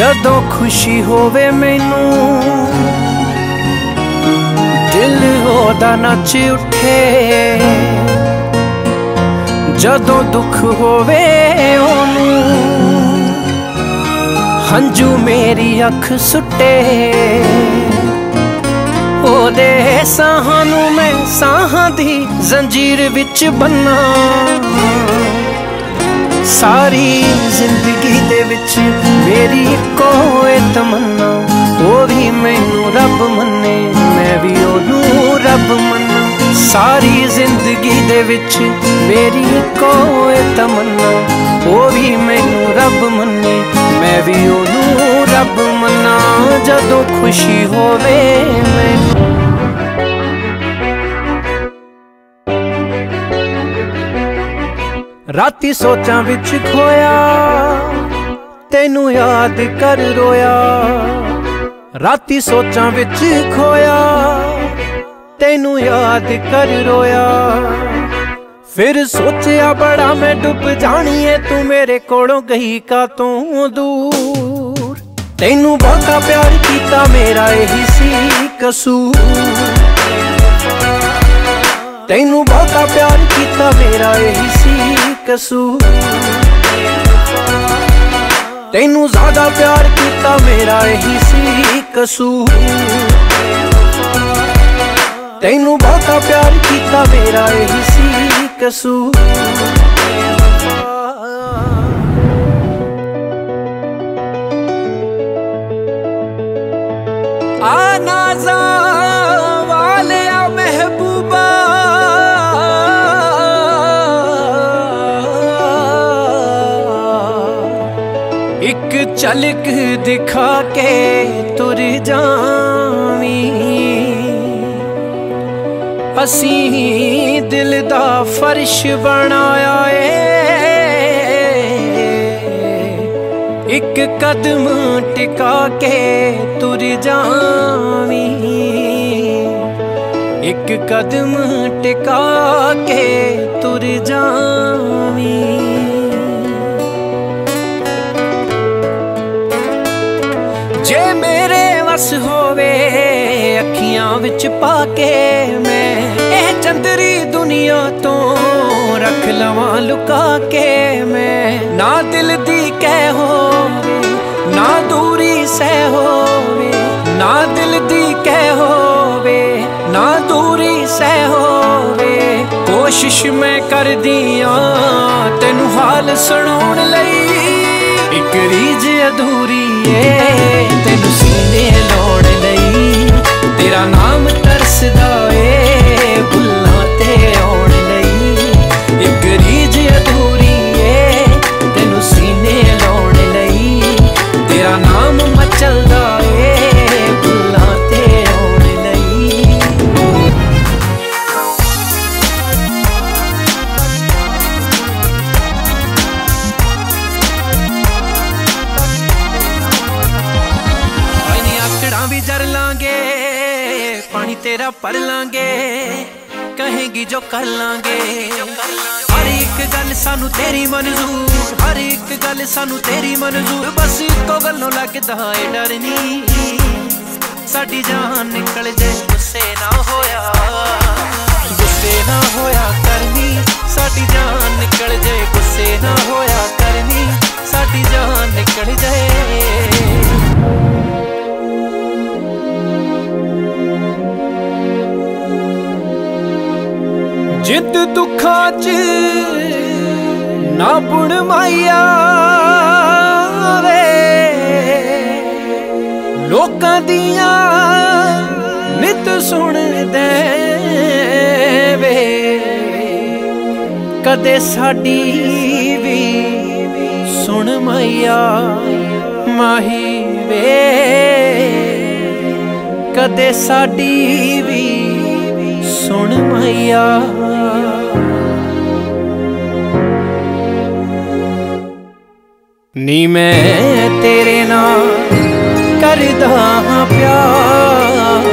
ਜਦੋਂ ਖੁਸ਼ੀ ਹੋਵੇ ਮੈਨੂੰ, ਦਿਲ ਉਹਦਾ ਨੱਚ ਉੱਠੇ। ਜਦੋਂ ਦੁੱਖ ਹੋਵੇ ਉਹਨੂੰ, ਹੰਝੂ ਮੇਰੀ ਅੱਖ ਸੁੱਟੇ। ਉਹਦੇ ਸਾਹਾਂ ਨੂੰ ਮੈਂ ਸਾਹਾਂ ਦੀ ਜ਼ੰਜੀਰ ਵਿੱਚ ਬੰਨਾ ਸਾਰੀ ਜ਼ਿੰਦਗੀ ਦੇ ਵਿੱਚ ਮੇਰੀ ਕੋਈ ਤਮੰਨਾ, ਉਹ ਵੀ ਮੈਨੂੰ ਰੱਬ ਮੰਨੇ, ਮੈਂ ਵੀ ਉਹਨੂੰ ਰੱਬ ਮੰਨਾਂ। ਸਾਰੀ ਜ਼ਿੰਦਗੀ ਦੇ ਵਿੱਚ ਮੇਰੀ ਕੋਈ ਤਮੰਨਾ, ਉਹ ਵੀ ਮੈਨੂੰ ਰੱਬ ਮੰਨੇ, ਮੈਂ ਵੀ ਉਹਨੂੰ ਰੱਬ ਮੰਨਾਂ। ਜਦੋਂ ਖੁਸ਼ੀ ਹੋਵੇ ਮੈਨੂੰ ਰਾਤੀ ਸੋਚਾਂ ਵਿੱਚ ਖੋਇਆ, ਤੈਨੂੰ ਯਾਦ ਕਰ ਰੋਇਆ। ਰਾਤੀ ਸੋਚਾਂ ਵਿੱਚ ਖੋਇਆ, ਤੈਨੂੰ ਯਾਦ ਕਰ ਰੋਇਆ। ਫਿਰ ਸੋਚਿਆ, ਬੜਾ ਮੈਂ ਡੁੱਬ ਜਾਣੀ ਏ ਤੂੰ ਮੇਰੇ ਕੋਲੋਂ ਗਈ ਕਾ ਤੂੰ ਦੂਰ? ਤੈਨੂੰ ਬਹੁਤਾ ਪਿਆਰ ਕੀਤਾ, ਮੇਰਾ ਇਹੀ ਸੀ ਕਸੂਰ। ਤੈਨੂੰ ਬਹੁਤਾ ਪਿਆਰ ਕੀਤਾ, ਮੇਰਾ ਇਹੀ ਸੀ ਤੈਨੂੰ ਜ਼ਿਆਦਾ ਪਿਆਰ ਕੀਤਾ ਮੇਰਾ ਇਹੀ ਸੀ ਕਸੂਰ ਤੈਨੂੰ ਬਹੁਤਾ ਪਿਆਰ ਕੀਤਾ ਮੇਰਾ ਇਹੀ ਸੀ ਕਸੂ। ਇੱਕ ਝਲਕ ਦਿਖਾ ਕੇ ਤੁਰ ਜਾਵੀਂ। ਅਸੀਂ ਦਿਲ ਦਾ ਫਰਸ਼ ਬਣਾਇਆ ਏ। ਇੱਕ ਕਦਮ ਟਿਕਾ ਕੇ ਤੁਰ ਜਾਵੀਂ। ਇੱਕ ਕਦਮ ਟਿਕਾ ਕੇ ਤੁਰ ਜਾਵੀਂ। ਮੇਰੇ ਹੋਵੇ, ਅੱਖੀਆਂ ਵਿੱਚ ਪਾ ਕੇ ਮੈਂ ਇਹ ਚੰਦਰੀ ਦੁਨੀਆ ਤੋਂ ਰੱਖ ਲਵਾਂ, ਲੁਕਾ ਕੇ ਮੈਂ। ਨਾ ਦਿਲ ਦੀ ਕਹਿ ਹੋਵੇ, ਨਾ ਦੂਰੀ ਸਹਿ ਹੋਵੇ, ਨਾ ਦਿਲ ਦੀ ਕਹਿ ਹੋਵੇ, ਨਾ ਦੂਰੀ ਸਹਿ ਹੋਵੇ। ਕੋਸ਼ਿਸ਼ ਮੈਂ ਕਰਦੀ ਆ, ਤੈਨੂੰ ਹਾਲ ਸੁਣਾਉਣ ਲਈ। ਇੱਕ ਰੀਜ ਅਧੂਰੀ ਏ ਤੈਨੂੰ ਸੀਨੇ ਲਾਉਣ ਲਈ ਤੇਰਾ ਨਾਮ ਤਰਸਦਾ ਏ। ਪਾਣੀ ਤੇਰਾ ਭਰ ਲਾਂਗੇ, ਕਹੇਗੀ ਜੋ ਕਰ ਲਾਂਗੇ। ਹਰ ਇੱਕ ਗੱਲ ਸਾਨੂੰ ਤੇਰੀ ਮਨਜ਼ੂਰ, ਹਰ ਇੱਕ ਗੱਲ ਸਾਨੂੰ ਤੇਰੀ ਮਨਜ਼ੂਰ। ਬਸ ਇੱਕੋ ਗੱਲੋਂ ਲੱਗਦਾ ਏ ਡਰਨੀ ਸਾਡੀ ਜਾਨ ਨਿਕਲ ਜੇ ਗੁੱਸੇ ਨਾ ਹੋਇਆ। 'ਚ ਨਾ ਪੁਣ ਮਾਇਆ ਵੇ ਲੋਕਾਂ ਦੀਆਂ ਨਿਤ ਸੁਣਦੇ ਵੇ ਕਦੇ ਸਾਡੀ ਵੀ ਸੁਣ ਮਈਆ ਮਾਹੀ ਵੇ। ਕਦੇ ਸਾਡੀ ਵੀ ਸੁਣ ਮਈਆ ਨੀ ਮੈਂ ਤੇਰੇ ਨਾਲ ਕਰਦਾ ਹਾਂ ਪਿਆਰ।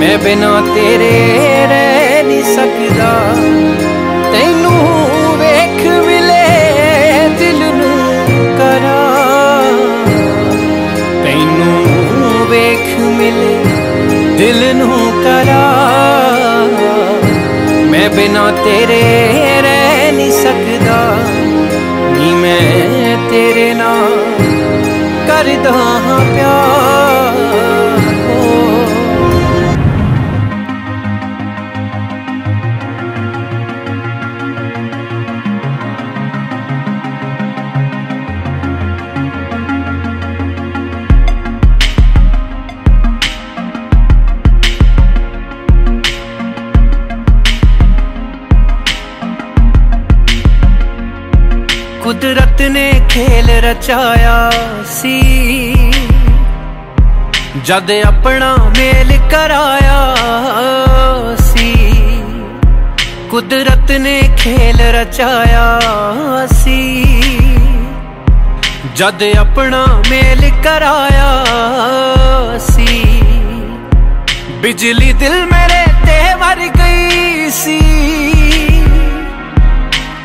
ਮੈਂ ਬਿਨਾ ਤੇਰੇ ਰਹਿ ਨਹੀਂ ਸਕਦਾ। ਤੈਨੂੰ ਵੇਖ ਮਿਲੇ ਦਿਲ ਨੂੰ ਕਰਾਰ। ਤੈਨੂੰ ਵੇਖ ਮਿਲੇ ਦਿਲ ਨੂੰ ਕਰਾਰ। ਮੈਂ ਬਿਨਾ ਤੇਰੇ ਰਹਿ ਨਹੀਂ ਸਕਦਾ। ਨੀ ਮੈਂ ਤੇਰੇ ਨਾਲ ਕਰਦਾ ਹਾਂ ਪਿਆਰ। ਖੇਲ ਰਚਾਇਆ ਸੀ। ਜਦ ਆਪਣਾ ਮੇਲ ਕਰਾਇਆ ਸੀ। ਕੁਦਰਤ ਨੇ ਖੇਲ ਰਚਾਇਆ ਸੀ। ਜਦ ਆਪਣਾ ਮੇਲ ਕਰਾਇਆ ਸੀ। ਬਿਜਲੀ ਦਿਲ ਮੇਰੇ ਤੇ ਵਰ ਗਈ ਸੀ।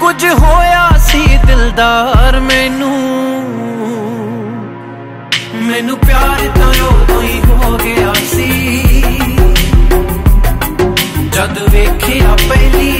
ਕੁਝ ਹੋਇਆ ਸੀ ਦਿਲਦਾਰ ਮੈਨੂੰ। ਮੈਨੂੰ ਪਿਆਰ ਤਾਂ ਉਦੋਂ ਹੀ ਹੋ ਗਿਆ ਸੀ। ਜਦ ਵੇਖਿਆ ਪਹਿਲੀ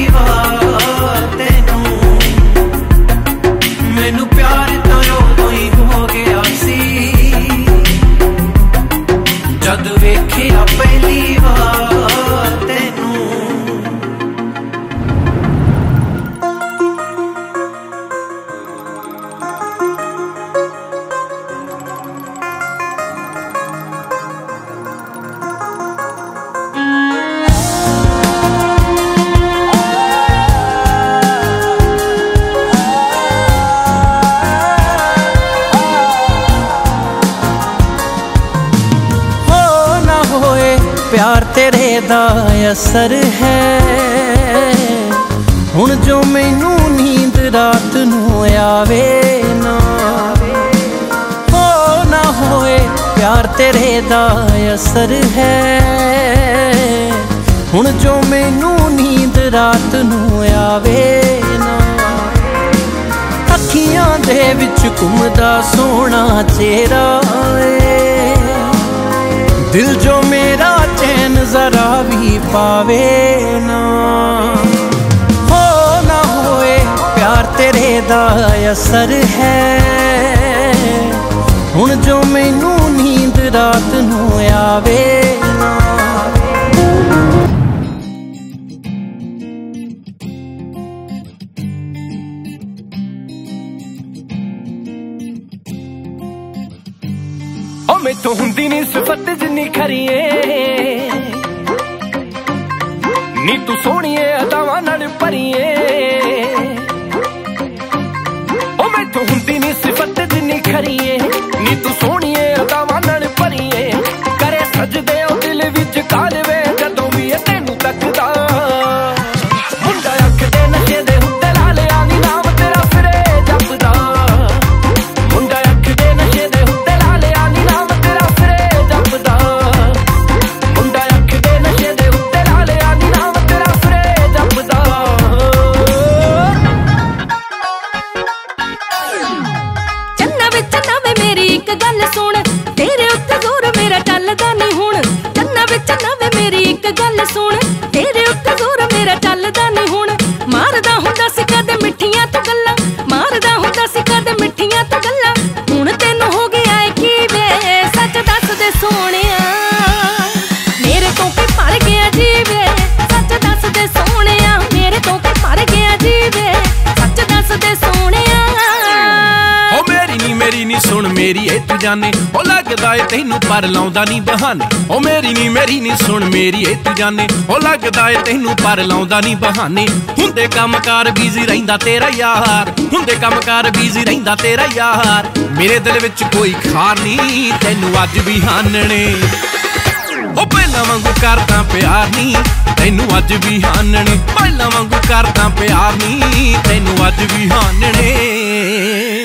ਪਿਆਰ ਤੇਰੇ ਦਾ ਅਸਰ ਹੈ। ਹੁਣ ਜੋ ਮੈਨੂੰ ਨੀਂਦ ਰਾਤ ਨੂੰ ਆਵੇ ਨਾ, ਹੋ ਨਾ ਹੋਏ, ਪਿਆਰ ਤੇਰੇ ਦਾ ਅਸਰ ਹੈ। ਹੁਣ ਜੋ ਮੈਨੂੰ ਨੀਂਦ ਰਾਤ ਨੂੰ ਆਵੇ ਨਾ, ਅੱਖੀਆਂ ਦੇ ਵਿੱਚ ਘੁੰਮਦਾ ਸੋਹਣਾ ਚਿਹਰਾ ਏ। ਦਿਲ ਜੋ ਮੇਰਾ ਜ਼ਰਾ ਵੀ ਪਾਵੇ ਨਾ। ਹੋ ਨਾ ਹੋਏ, ਪਿਆਰ ਤੇਰੇ ਦਾ ਅਸਰ ਹੈ। ਹੁਣ ਜੋ ਮੈਨੂੰ ਨੀਂਦ ਰਾਤ ਨੂੰ ਆਵੇ ਨਾ। ਮੈਥੋਂ ਹੁੰਦੀ ਨਹੀਂ ਸਿਫਤ ਜਿੰਨੀ ਖਰੀਏ। ਨੀ ਤੂੰ ਸੋਹਣੀਏ, ਅਦਾਵਾਂ ਨਾਲ ਭਰੀਏ। ਉਹ ਮੈਥੋਂ ਹੁੰਦੀ ਨਹੀਂ ਸਿਫਤ ਜਿੰਨੀ ਖਰੀਏ। ਨੀ ਤੂੰ ਸੋਹਣੀਏ, ਅਦਾਵਾਂ ਮੇਰੀ ਨੀ ਸੁਣ ਮੇਰੀ ਏ ਤੂੰ ਜਾਣੇ। ਓ ਲੱਗਦਾ ਏ ਤੈਨੂੰ ਪਰ ਲਾਉਂਦਾ ਨਹੀਂ ਬਹਾਨੇ। ਉਹ ਮੇਰੀ ਨੀ ਮੇਰੀ ਨੀ ਸੁਣ ਮੇਰੀ ਏ ਤੂੰ ਜਾਣੇ। ਓ ਲੱਗਦਾ ਏ ਤੈਨੂੰ ਪਰ ਲਾਉਂਦਾ ਨਹੀਂ ਬਹਾਨੇ। ਹੁੰਦੇ ਕੰਮਕਾਰ ਬੀਜ਼ੀ ਰਹਿੰਦਾ ਤੇਰਾ ਯਾਰ। ਹੁੰਦੇ ਕੰਮਕਾਰ ਬੀਜ਼ੀ ਰਹਿੰਦਾ ਤੇਰਾ ਯਾਰ। ਮੇਰੇ ਦਿਲ ਵਿੱਚ ਕੋਈ ਖਾਰ ਨਹੀਂ ਤੈਨੂੰ ਅੱਜ ਵੀ ਹਾਨਣੇ। ਉਹ ਪਹਿਲਾਂ ਵਾਂਗੂ ਕਰਦਾ ਪਿਆਰ ਨਹੀਂ ਤੈਨੂੰ ਅੱਜ ਵੀ ਹਾਨਣੇ। ਪਹਿਲਾਂ ਵਾਂਗੂ ਕਰਦਾ ਪਿਆਰ ਨਹੀਂ ਤੈਨੂੰ ਅੱਜ ਵੀ ਹਾਨਣੇ।